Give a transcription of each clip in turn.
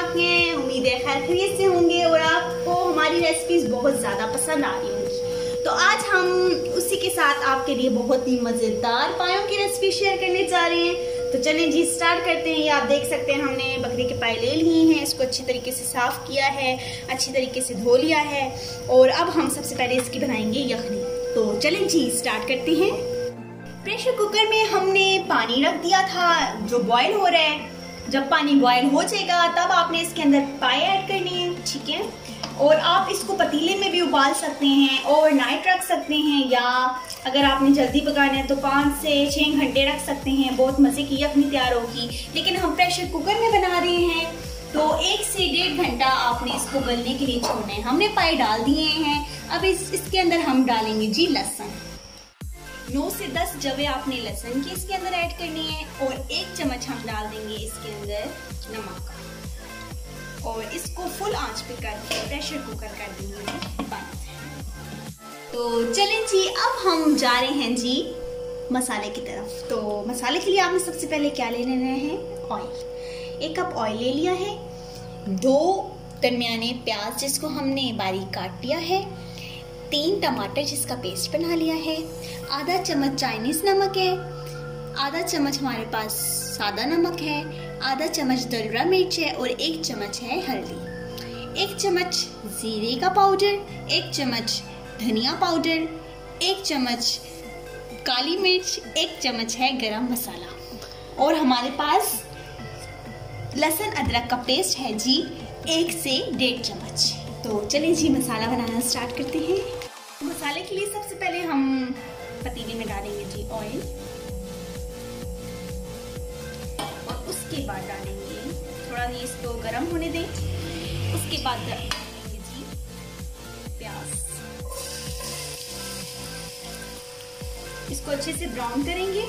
ठाक हैं उम्मीद है खैर खरीद से होंगे और आपको हमारी रेसिपीज़ बहुत ज़्यादा पसंद आ रही होंगी। तो आज हम उसी के साथ आपके लिए बहुत ही मज़ेदार पायों की रेसिपी शेयर करने जा रहे हैं। तो चलें जी स्टार्ट करते हैं। ये आप देख सकते हैं, हमने बकरी के पाए ले लिए हैं, इसको अच्छी तरीके से साफ़ किया है, अच्छी तरीके से धो लिया है। और अब हम सबसे पहले इसकी बनाएँगे यखनी। तो चलें जी स्टार्ट करते हैं। प्रेशर कुकर में हमने पानी रख दिया था, जो बॉईल हो रहा है। जब पानी बॉयल हो जाएगा, तब आपने इसके अंदर पाए ऐड करनी है, ठीक है? और आप इसको पतीले में भी उबाल सकते हैं ओवर नाइट रख सकते हैं, या अगर आपने जल्दी पकाना है तो पाँच से छः घंटे रख सकते हैं, बहुत मज़े की अपनी तैयार होगी। लेकिन हम प्रेशर कुकर में बना रहे हैं तो एक से डेढ़ घंटा आपने इसको गलने के लिए छोड़ना है। हमने पाए डाल दिए हैं, अब इस, इसके अंदर हम डालेंगे जी लहसुन। नौ से दस जवे आपने लहसुन की इसके अंदर ऐड करनी है और एक चम्मच हम डाल देंगे इसके अंदर नमक और इसको फुल आँच पे करके प्रेशर कुकर कर देंगे बंद। तो चलें जी, अब हम जा रहे हैं जी मसाले की तरफ़। तो मसाले के लिए आपने सबसे पहले क्या ले लेना है? ऑयल एक कप ऑयल ले लिया है। दो दरमियाने प्याज जिसको हमने बारीक काट लिया है। तीन टमाटर जिसका पेस्ट बना लिया है। आधा चम्मच चाइनीज़ नमक है। आधा चम्मच हमारे पास सादा नमक है। आधा चम्मच दलरा मिर्च है और एक चम्मच है हल्दी। एक चम्मच जीरे का पाउडर एक चम्मच धनिया पाउडर एक चम्मच काली मिर्च, एक चम्मच है गरम मसाला। और हमारे पास लहसुन अदरक का पेस्ट है जी, एक से डेढ़ चम्मच। तो चलिए जी, मसाला बनाना स्टार्ट करते हैं। मसाले के लिए सबसे पहले हम पतीले में डालेंगे जी ऑयल और उसके बाद डालेंगे थोड़ा ये इसको गर्म होने दें। उसके बाद डालेंगे जी प्याज। इसको अच्छे से ब्राउन करेंगे।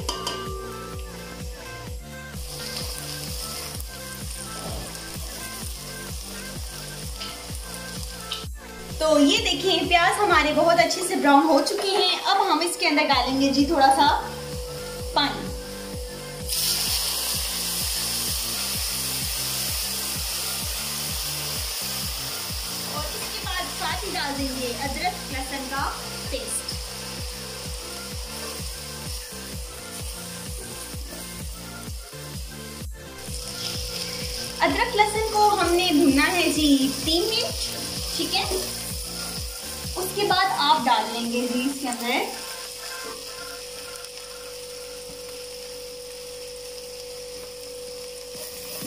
तो ये देखिए, प्याज हमारे बहुत अच्छे से ब्राउन हो चुके हैं। अब हम इसके अंदर डालेंगे जी थोड़ा सा पानी। और इसके बाद साथ ही डाल देंगे अदरक लहसुन का पेस्ट अदरक लहसुन को हमने भुनना है जी तीन मिनट, ठीक है? उसके बाद आप डाल लेंगे जी इसके अंदर।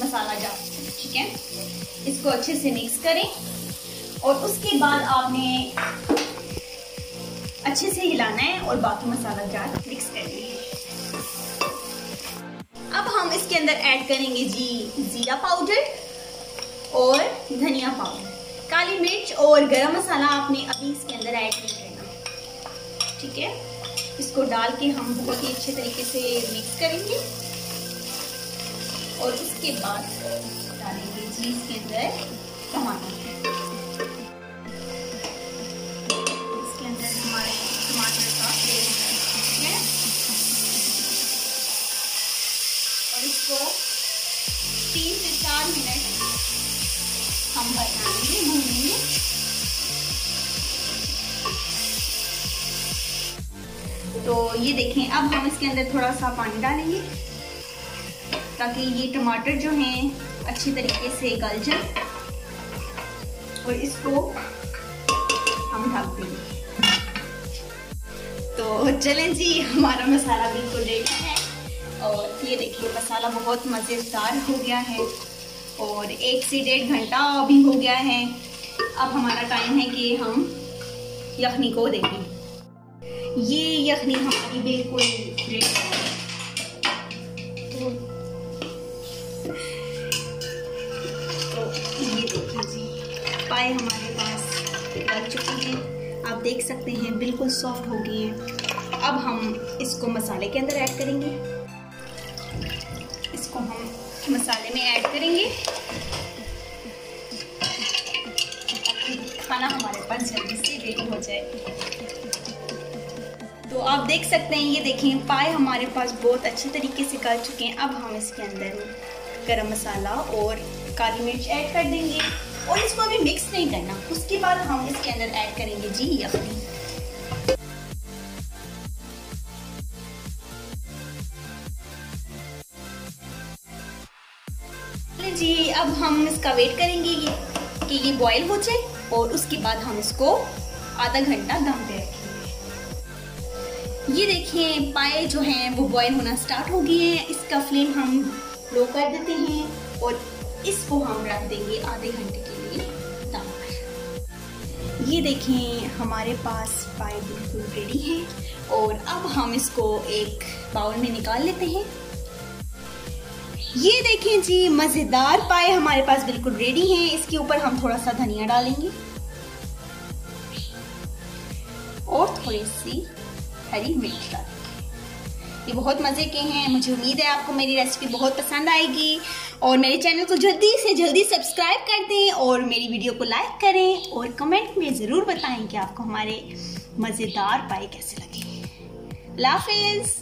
मसाला डाल ठीक है? इसको अच्छे से मिक्स करें और उसके बाद आपने अच्छे से हिलाना है और बाकी मसाला जार मिक्स कर है। अब हम इसके अंदर ऐड करेंगे जी, जीरा पाउडर और धनिया पाउडर काली मिर्च और गरम मसाला आपने अभी इसके अंदर ऐड नहीं करना ठीक है? इसको डाल के हम बहुत ही अच्छे तरीके से मिक्स करेंगे। और उसके बाद डालेंगे जी इसके अंदर टमाटर। इसके अंदर हमारे टमाटर का ठीक है? और इसको तीन से चार मिनट हम बनाएँगे भूनेंगे तो ये देखें अब हम इसके अंदर थोड़ा सा पानी डालेंगे ताकि ये टमाटर जो हैं अच्छी तरीके से गल जाए और इसको हम ढक देंगे तो चलें जी हमारा मसाला बिल्कुल रेडी है और ये देखिए मसाला बहुत मज़ेदार हो गया है और एक से डेढ़ घंटा अभी हो गया है। अब हमारा टाइम है कि हम यखनी को देखें। ये यखनी हमारी बिल्कुल तो, पाए हमारे पास गल चुकी हैं। आप देख सकते हैं बिल्कुल सॉफ्ट हो गए हैं। अब हम इसको मसाले के अंदर ऐड करेंगे। मसाले में ऐड करेंगे। खाना हमारे पास जल्दी से रेडी हो जाए। तो आप देख सकते हैं, ये देखें, पाए हमारे पास बहुत अच्छे तरीके से कर चुके हैं। अब हम इसके अंदर गरम मसाला और काली मिर्च ऐड कर देंगे। और इसको अभी मिक्स नहीं करना, उसके बाद हम इसके अंदर ऐड करेंगे जी यखनी। अब हम इसका वेट करेंगे ये, कि ये बॉईल हो जाए और उसके बाद हम इसको आधा घंटा दम पे रखेंगे। ये देखिए, पाए जो हैं वो बॉईल होना स्टार्ट हो गए हैं। इसका फ्लेम हम लो कर देते हैं और इसको हम रख देंगे आधे घंटे के लिए दम पर। ये देखें हमारे पास पाए बिल्कुल रेडी हैं और अब हम इसको एक बाउल में निकाल लेते हैं। ये देखें जी, मज़ेदार पाए हमारे पास बिल्कुल रेडी हैं। इसके ऊपर हम थोड़ा सा धनिया डालेंगे। और थोड़ी सी हरी मिर्च डालेंगे। ये बहुत मज़े के हैं। मुझे उम्मीद है आपको मेरी रेसिपी बहुत पसंद आएगी। और मेरे चैनल को जल्दी से जल्दी सब्सक्राइब कर दें और मेरी वीडियो को लाइक करें और कमेंट में ज़रूर बताएँ कि आपको हमारे मज़ेदार पाए कैसे लगे। लाफिज़